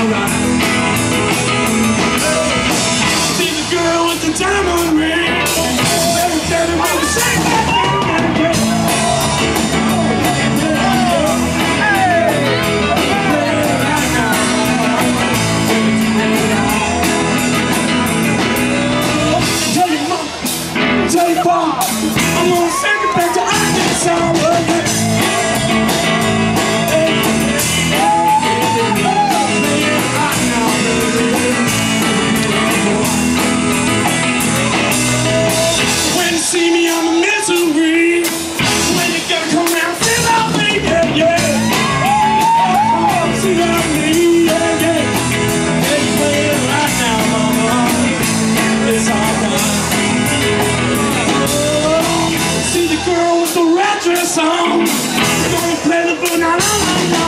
alright. Oh my God.